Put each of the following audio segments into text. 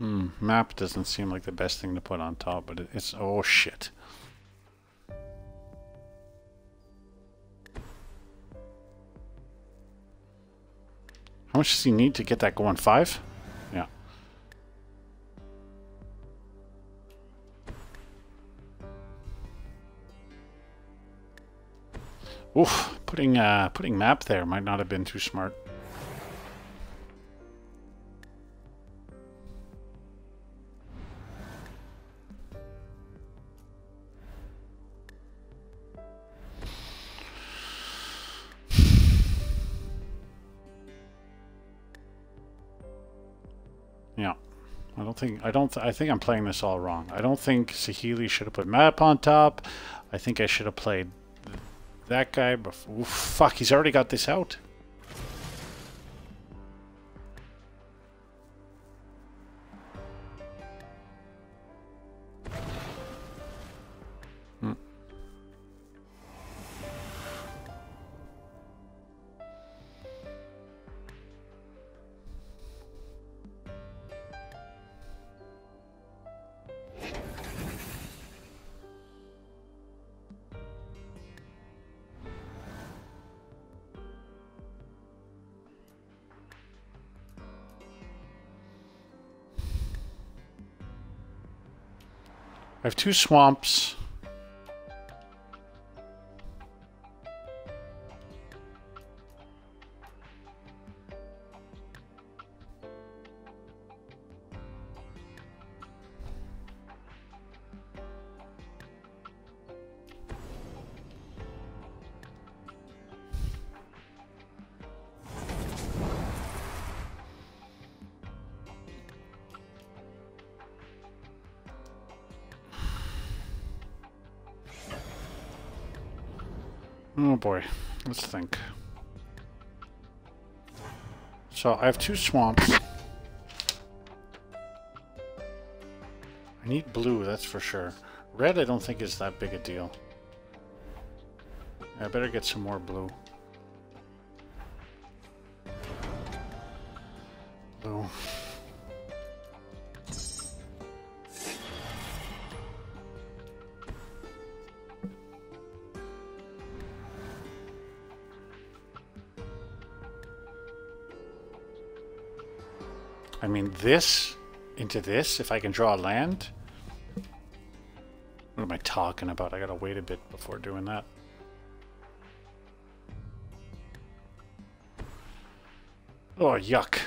Hmm, map doesn't seem like the best thing to put on top, but it's... Oh, shit. How much does he need to get that going? Five? Yeah. Oof, putting uh, putting map there might not have been too smart. Think I don't th I think I'm playing this all wrong. I don't think Saheeli should have put map on top. I think I should have played that guy before. Ooh, fuck, he's already got this out. I have two swamps. Oh boy, let's think. So I have two swamps. I need blue, that's for sure. Red I don't think is that big a deal. I better get some more blue. I mean, this into this, if I can draw land. What am I talking about? I gotta wait a bit before doing that. Oh, yuck.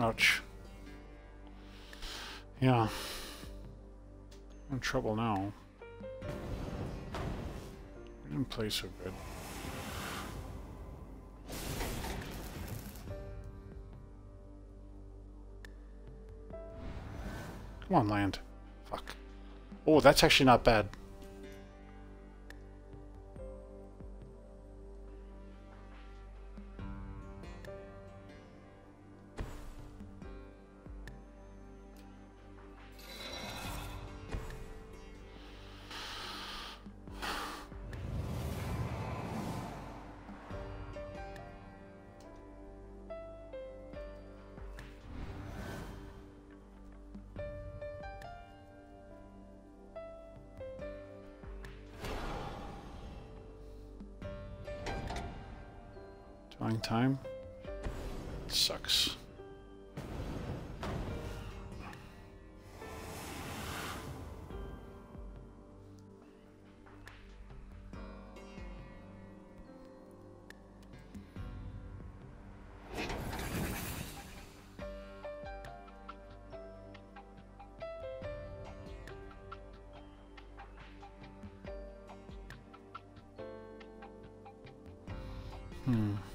Ouch. Yeah. I'm in trouble now. I didn't play so good. Come on, land. Fuck. Oh, that's actually not bad. Drawing time. Sucks. Hmm.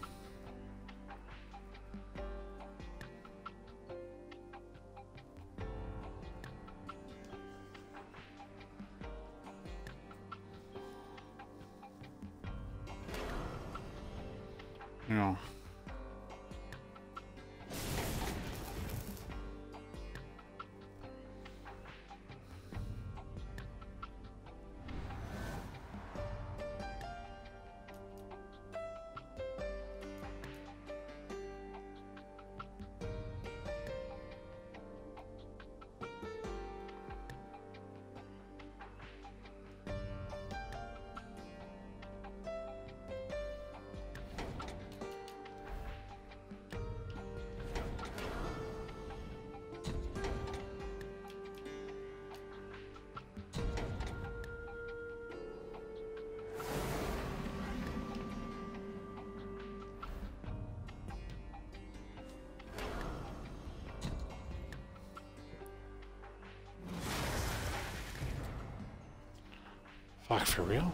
Fuck, for real?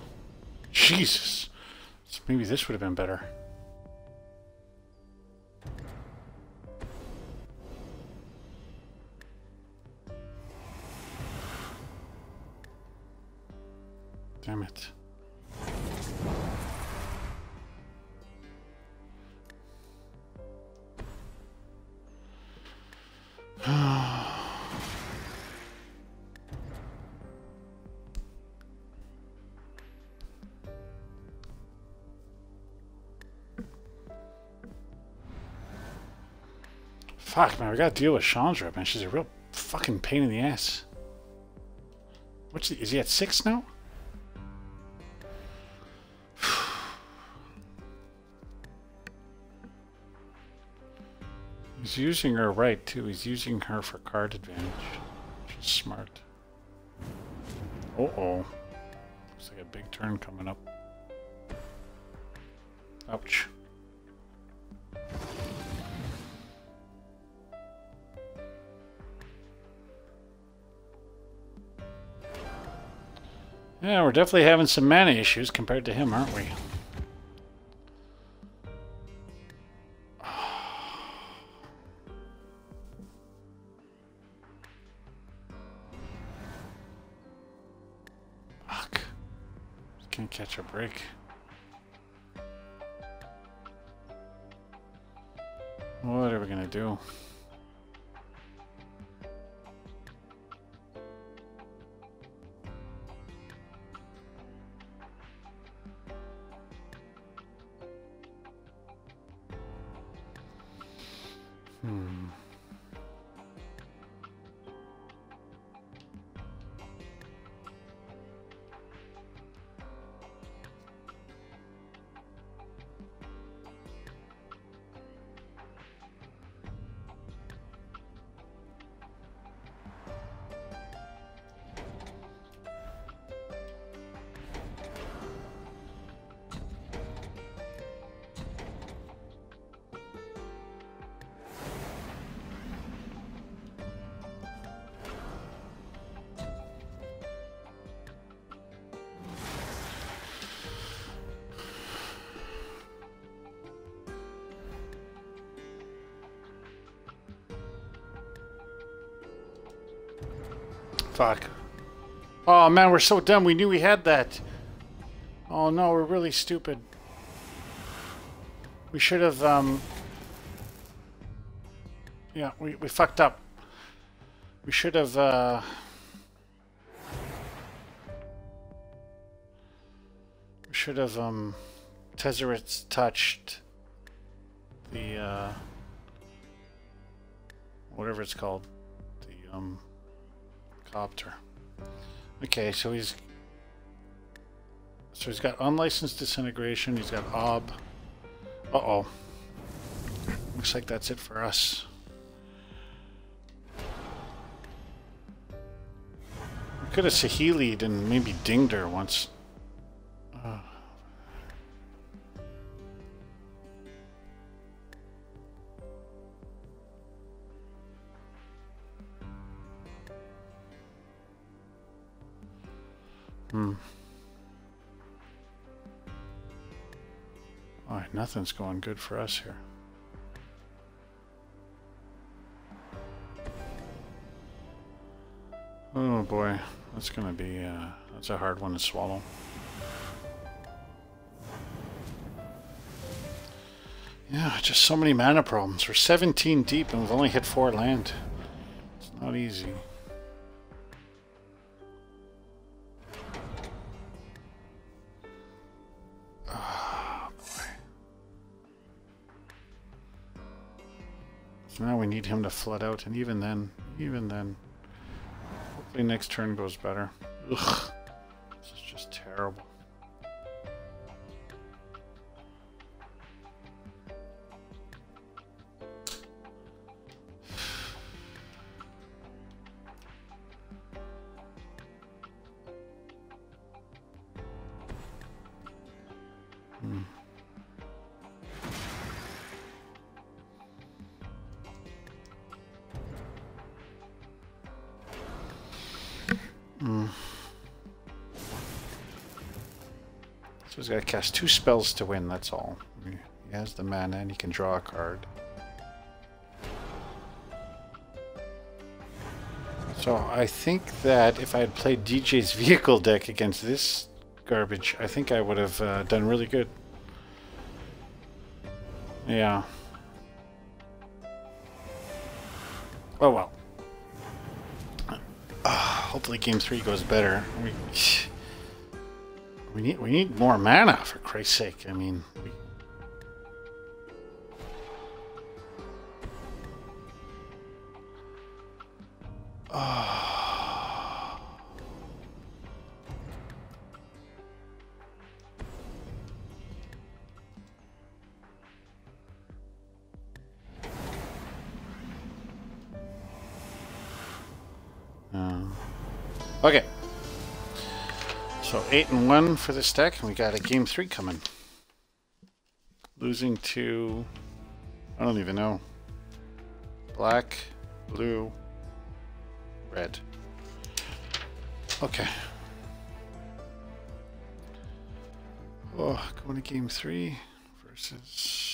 Jesus. Maybe this would have been better. Damn it. Fuck, man, we gotta deal with Chandra, man. She's a real fucking pain in the ass. What's the, is he at six now? He's using her right, too. He's using her for card advantage. She's smart. Uh-oh. Looks like a big turn coming up. Ouch. Yeah, we're definitely having some mana issues compared to him, aren't we? Fuck. Can't catch a break. What are we gonna do? Fuck. Oh man, we're so dumb. We knew we had that. Oh no, we're really stupid. We should have, um... Yeah, we, we fucked up. We should have, uh... We should have, um... Tezzeret's touched the, uh... Whatever it's called. The, um... Copter. Okay, so he's so he's got unlicensed disintegration. He's got ob. Uh oh. Looks like that's it for us. We could have Saheeli'd and maybe dinged her once. Hmm. Alright, nothing's going good for us here. Oh boy, that's gonna be, uh, that's a hard one to swallow. Yeah, just so many mana problems. We're 17 deep and we've only hit 4 land. It's not easy. So now we need him to flood out, and even then, even then, hopefully next turn goes better. Ugh, this is just terrible. Hmm. He's got to cast two spells to win, that's all. He has the mana and he can draw a card. So I think that if I had played DJ's vehicle deck against this garbage, I think I would have uh, done really good. Yeah. Oh well. Uh, hopefully game three goes better. We, we need we need more mana for Christ's sake. I mean, we, Okay. So eight and one for this deck, and we got a game three coming. Losing to, I don't even know. Black, blue, red. Okay. Oh, going to game three versus.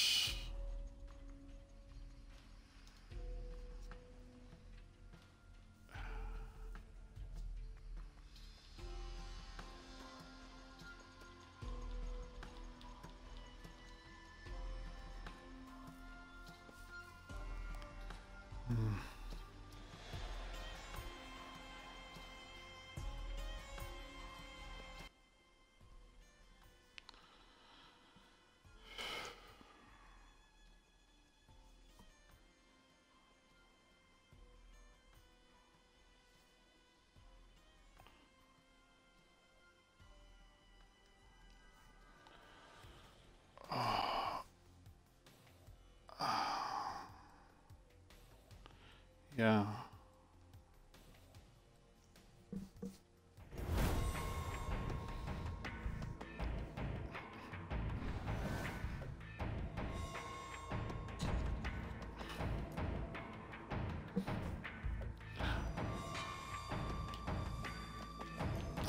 Yeah.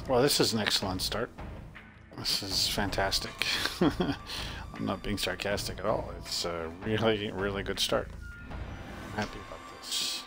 Well, this is an excellent start. This is fantastic. I'm not being sarcastic at all. It's a really, really good start. I'm happy about this.